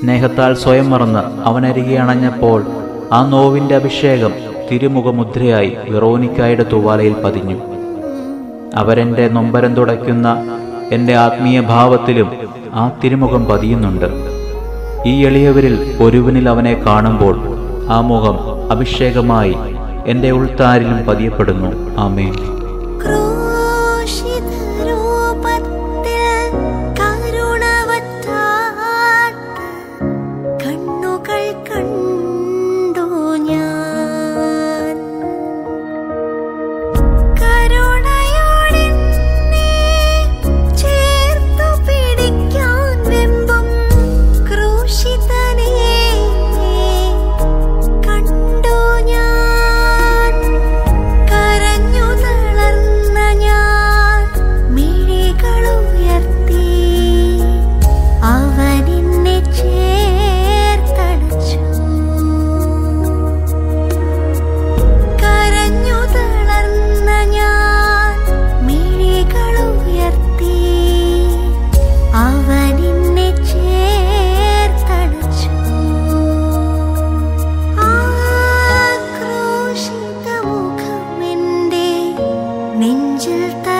സ്നേഹത്താൽ സ്വയം മറന്ന് അവനരികെ അണഞ്ഞപ്പോൾ ആ നോവിന്റെ അഭിഷേകം തിരുമുഖമുദ്രയായി വെറോനിക്കായുടെ തൂവാലയിൽ പതിഞ്ഞു. അവരെന്റെ നൊമ്പരം തുടയ്ക്കുന്ന എന്റെ ആത്മീയ ഭാവത്തിലും ആ തിരുമുഖം പതിയുന്നുണ്ട്. ഈ എളിയവരിൽ ഒരുവനിൽ അവനെ കാണുമ്പോൾ ആ മുഖം അഭിഷേകമായി എന്റെ ഉൾത്താരിലും പതിയപ്പെടുന്നു. ആമേൻ. 知道。